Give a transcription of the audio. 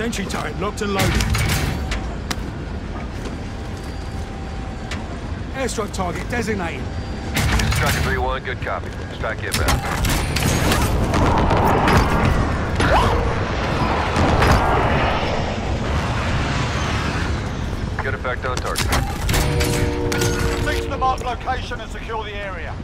Sentry turret locked and loaded. Airstrike target designated. Striker 3-1, good copy. Strike inbound. Good effect on target. Reach the marked location and secure the area.